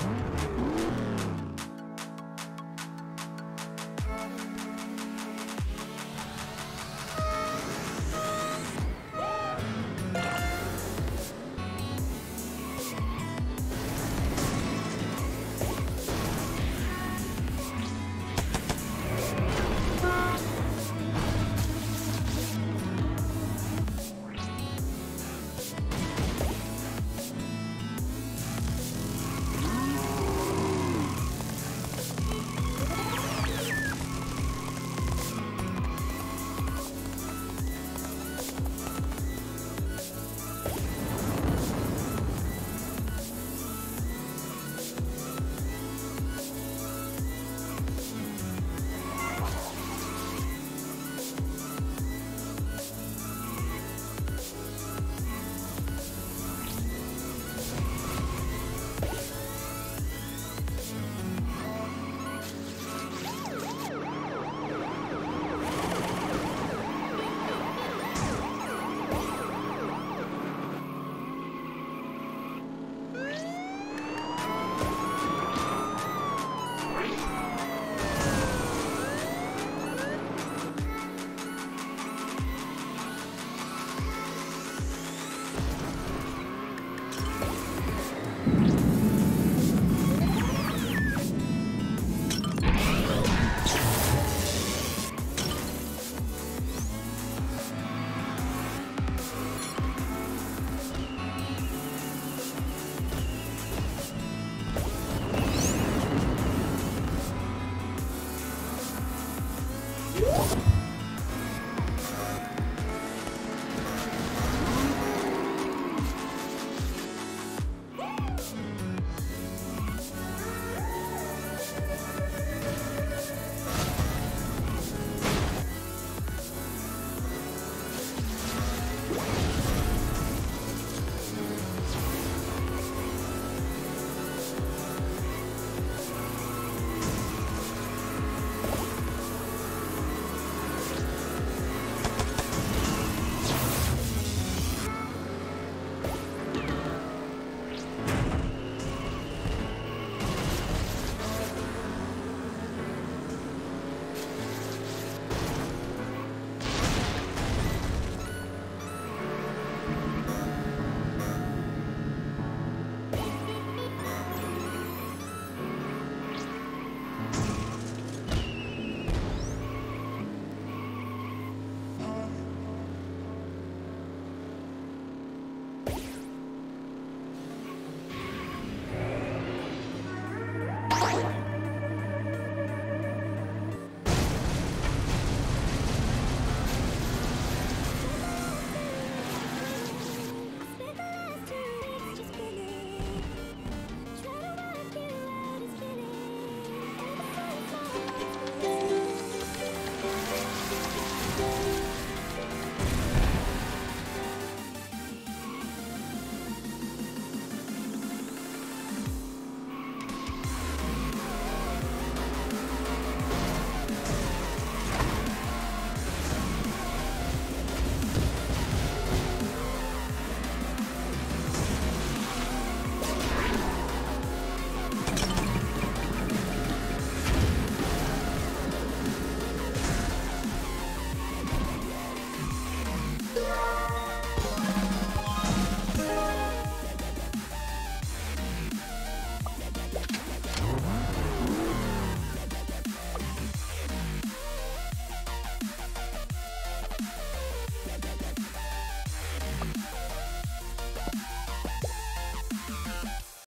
Mm-hmm. You